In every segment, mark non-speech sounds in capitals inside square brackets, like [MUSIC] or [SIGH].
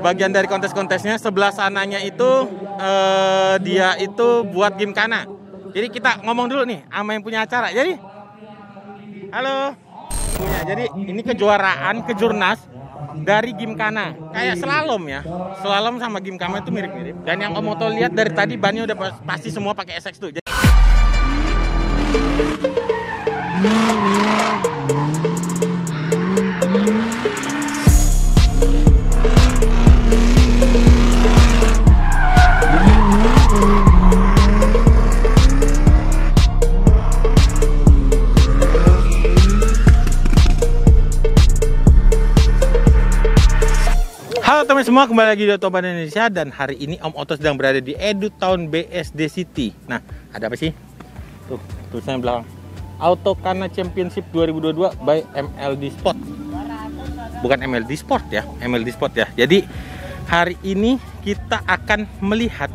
bagian dari kontes-kontesnya sebelah sananya itu eh, dia itu buat gimkana. Jadi kita ngomong dulu nih sama yang punya acara. Jadi halo. Punya. Jadi ini kejuaraan kejurnas dari gimkana. Kayak slalom ya. Slalom sama gimkana itu mirip-mirip. Dan yang Om Oto lihat dari tadi bannya udah pas- pasti semua pakai SX2. Jadi, semua, kembali lagi di Otoban Indonesia dan hari ini Om Oto sedang berada di Edu Town BSD City. Nah, ada apa sih? Tuh, tulisannya belakang. Autocana Championship 2022 by MLD Sport. Bukan MLD Sport ya, MLD Sport ya. Jadi hari ini kita akan melihat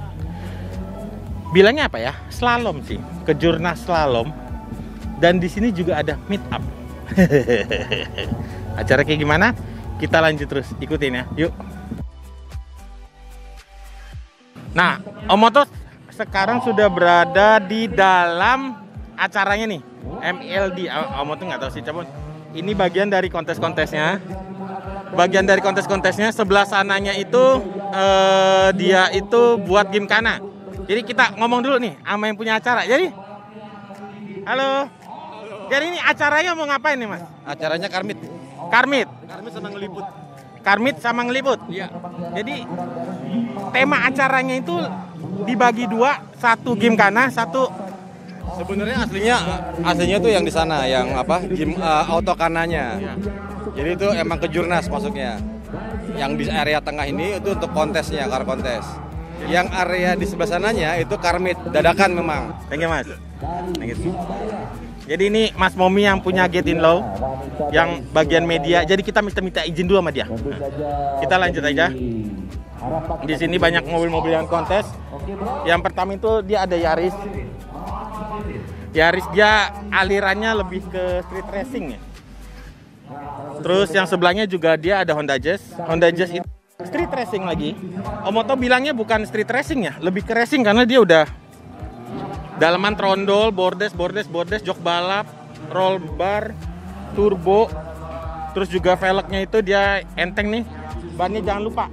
bilangnya apa ya? Slalom sih, kejurnas slalom. Dan di sini juga ada meet up. [LAUGHS] Acara kayak gimana? Kita lanjut terus, ikutin ya. Yuk. Nah, Om Oto sekarang sudah berada di dalam acaranya nih, MLD. Om Oto nggak tahu sih, cabun. Ini bagian dari kontes-kontesnya. Bagian dari kontes-kontesnya sebelah sananya itu eh, dia itu buat gimkana. Jadi kita ngomong dulu nih sama yang punya acara. Jadi, halo. Jadi ini acaranya mau ngapain nih mas? Acaranya Karmit. Karmit. Karmit sama ngeliput. Karmit sama ngeliput. Iya. Jadi tema acaranya itu dibagi dua, satu game kana, satu Sebenarnya aslinya aslinya tuh yang di sana, yang apa? Gym uh, auto kananya. Jadi itu emang kejurnas masuknya. Yang di area tengah ini itu untuk kontesnya, car kontes. Yang area di sebelah sananya itu karmit dadakan memang. Thank you mas. Thank you. Jadi ini Mas Momi yang punya Get In Low, yang bagian media. Jadi kita minta minta izin dulu sama dia. Kita lanjut aja. Di sini banyak mobil-mobil yang kontes. Yang pertama itu dia ada Yaris. Yaris dia alirannya lebih ke street racing ya. Terus yang sebelahnya juga dia ada Honda Jazz. Honda Jazz itu street racing lagi. Omoto bilangnya bukan street racing ya, lebih ke racing karena dia udah dalaman trondol, bordes, bordes, bordes, jok balap, roll bar, turbo, terus juga velgnya itu dia enteng nih. Bannya jangan lupa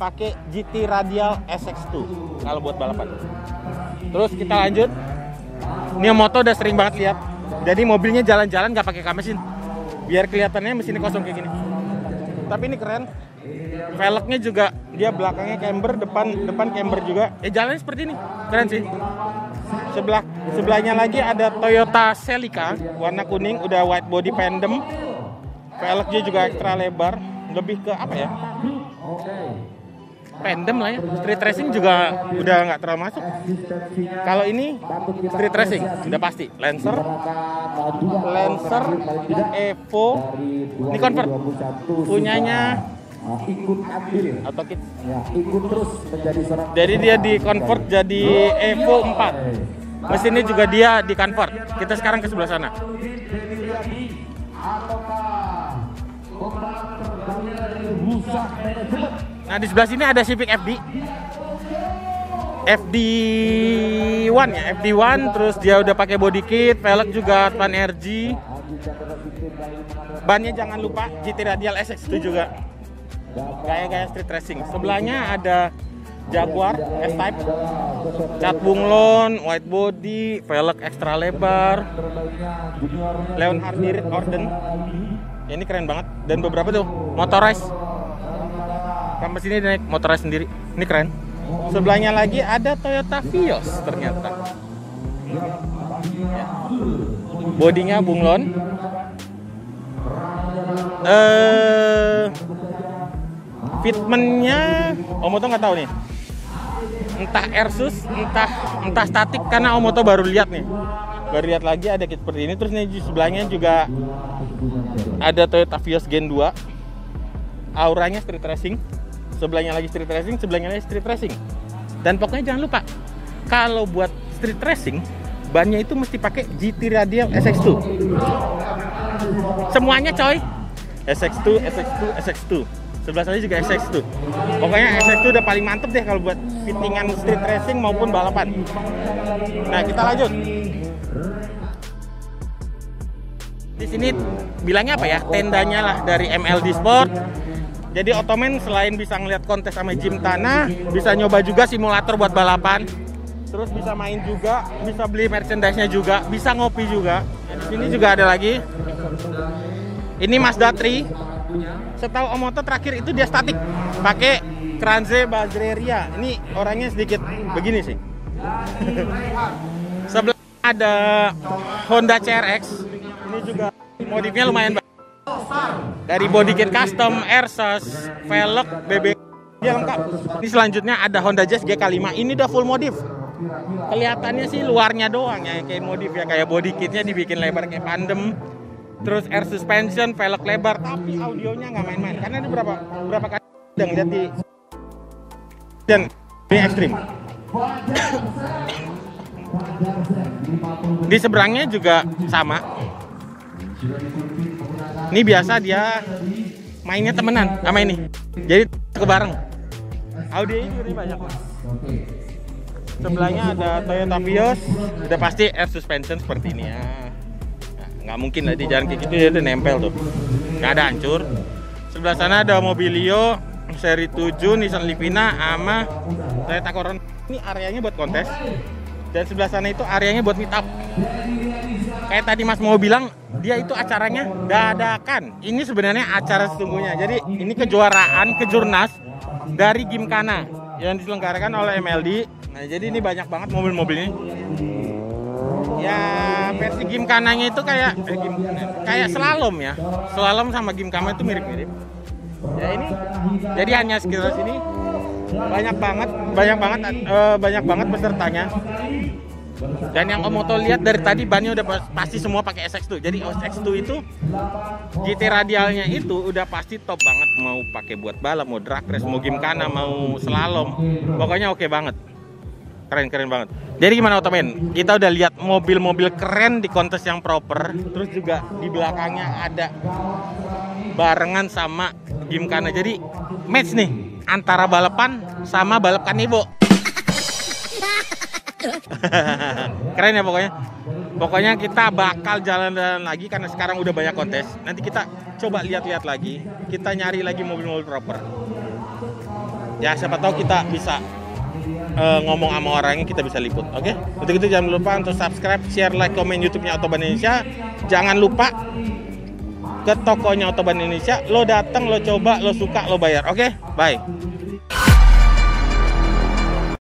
pakai GT Radial SX2 kalau buat balapan. Terus kita lanjut. Ini moto udah sering banget lihat. Jadi mobilnya jalan-jalan nggak pakai mesin. Biar kelihatannya mesinnya kosong kayak gini. Tapi ini keren. Velgnya juga dia belakangnya camber, depan depan camber juga. Eh jalannya seperti ini. Keren sih. Sebelah sebelahnya lagi ada Toyota Celica warna kuning, udah white body pendem. Velgnya juga ekstra lebar, lebih ke apa ya? Pendem lah ya. Street racing juga udah nggak terlalu masuk. Kalau ini street racing udah pasti. Lancer, Lancer, Evo, ini convert punyanya ikut ambil atau kit. ya ikut terus menjadi seorang Jadi dia di convert jadi Evo 4. Mesinnya juga dia di convert. Kita sekarang ke sebelah sana. Nah di sebelah sini ada Civic FD. FD1 ya, FD1 terus dia udah pakai body kit, velg juga Advan RG. Bannya jangan lupa GT Radial SX itu juga. Gaya-gaya street racing. Sebelahnya ada Jaguar S-Type, cat bunglon, white body, velg ekstra lebar, Leon Hardy Orden. Ini keren banget. Dan beberapa tuh motorized. Sampai sini naik motorized sendiri. Ini keren. Sebelahnya lagi ada Toyota Vios ternyata. Ya. Bodinya bunglon. Eh fitmentnya Omoto nggak tahu nih entah Airsus entah entah statik karena Omoto baru lihat nih. Baru lihat lagi ada kit seperti ini. Terus nih di sebelahnya juga ada Toyota Vios Gen 2 auranya street racing. Sebelahnya lagi street racing sebelahnya lagi street racing. Dan pokoknya jangan lupa kalau buat street racing bannya itu mesti pakai GT Radial SX2 semuanya coy. SX2 SX2 SX2 sebelah sana juga SX2 pokoknya SX2 udah paling mantep deh kalau buat fittingan street racing maupun balapan. Nah kita lanjut. Di sini bilangnya apa ya? Tendanya lah dari MLD Sport. Jadi Otomen selain bisa ngeliat kontes sama gym tanah bisa nyoba juga simulator buat balapan. Terus bisa main juga bisa beli merchandise-nya juga bisa ngopi juga. Di sini juga ada lagi. Ini Mazda 3 setahu Om Oto terakhir itu dia statik pakai Kranze Bazreria ini orangnya sedikit begini sih [LAUGHS] sebelah ada Honda CRX ini juga modifnya lumayan bagus dari body kit custom, airsus, velg, BB dia lengkap. Ini selanjutnya ada Honda Jazz GK5. Ini udah full modif. Kelihatannya sih luarnya doang ya kayak modif ya kayak body kitnya dibikin lebar kayak pandem. Terus air suspension, velg lebar, tapi audionya nggak main-main. Karena ada berapa berapa kali udah ngeliat di dan ini ekstrim. Di seberangnya juga sama. Ini biasa dia mainnya temenan sama ini. Jadi ke bareng. Audionya juga ini banyak. Sebelahnya ada Toyota Vios, udah pasti air suspension seperti ini ya. Nggak mungkin lah di jalan kayak gitu dia udah nempel tuh. Nggak ada hancur. Sebelah sana ada Mobilio seri 7 Nissan Livina sama Toyota Corolla. Ini areanya buat kontes. Dan sebelah sana itu areanya buat meet up. Kayak tadi Mas mau bilang, dia itu acaranya dadakan. Ini sebenarnya acara sesungguhnya. Jadi ini kejuaraan kejurnas dari Gimkana yang diselenggarakan oleh MLD. Nah, jadi ini banyak banget mobil-mobilnya. Ya versi Gimkananya itu kayak eh, Gimkana, kayak slalom ya. Slalom sama Gimkana itu mirip-mirip. Ya ini jadi hanya sekitar sini. Banyak banget banyak banget eh, banyak banget pesertanya. Dan yang Om Moto lihat dari tadi bannya udah pas- pasti semua pakai SX2 jadi SX2 itu GT radialnya itu udah pasti top banget. Mau pakai buat balap mau drag race mau gimkana mau slalom. Pokoknya oke banget. Keren keren banget jadi gimana Otomen kita udah lihat mobil-mobil keren di kontes yang proper terus juga di belakangnya ada barengan sama gimkana jadi match nih antara balapan sama balap kanibo [LAUGHS] keren ya pokoknya. Pokoknya kita bakal jalan-jalan lagi karena sekarang udah banyak kontes. Nanti kita coba lihat-lihat lagi. Kita nyari lagi mobil-mobil proper. Ya siapa tahu kita bisa eh, ngomong sama orangnya kita bisa liput oke? Untuk itu jangan lupa untuk subscribe share like komen youtube-nya Autoban Indonesia. Jangan lupa ke tokonya Autoban Indonesia. Lo datang lo coba lo suka lo bayar oke? Bye